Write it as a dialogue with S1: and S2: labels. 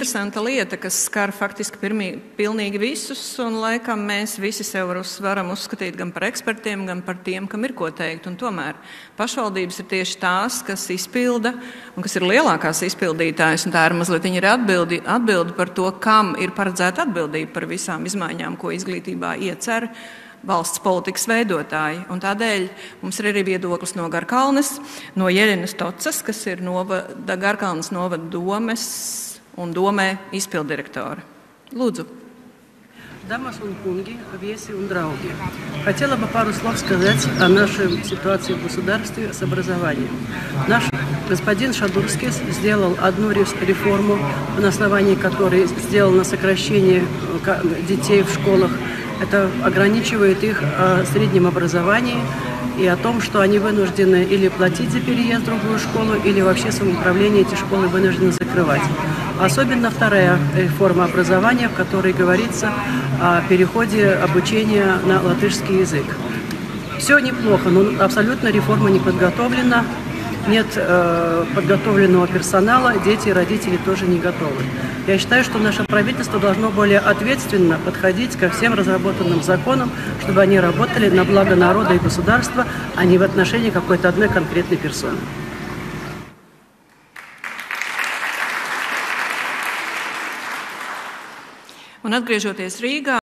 S1: Interesanta lieta, kas skar faktiski pirmī, pilnīgi visus, un laikam mēs visi sev varam uzskatīt gan par ekspertiem, gan par tiem, kam ir ko teikt. Un tomēr pašvaldības ir tieši tās, kas izpilda un kas ir lielākās izpildītājas. Tā ir mazliet ir atbildi, atbildi par to, kam ir paredzēta atbildība par visām izmaiņām, ko izglītībā iecer valsts politikas veidotāji. Un tādēļ mums ir arī viedoklis no Garkalnes, no Jeļinas Tocas, kas ir novada, Garkalnes novada domes un domē izpildirektora. Lūdzu.
S2: Дамас и кунги, веси и. Хотела бы пару слов сказать о нашей ситуации в государстве с образованием. Наш господин Шадурский сделал одну реформу, на основании которой сделано сокращение детей в школах это ограничивает их о среднем образовании и о том, что они вынуждены или платить за переезд в другую школу, или вообще самоуправление эти школы вынуждены закрывать. Особенно вторая реформа образования, в которой говорится о переходе обучения на латышский язык. Все неплохо, но абсолютно реформа не подготовлена, нет э, подготовленного персонала, дети и родители тоже не готовы. Я считаю, что наше правительство должно более ответственно подходить ко всем разработанным законам, чтобы они работали на благо народа и государства, а не в отношении какой-то одной конкретной персоны.
S1: Un atgriežoties Rīgā,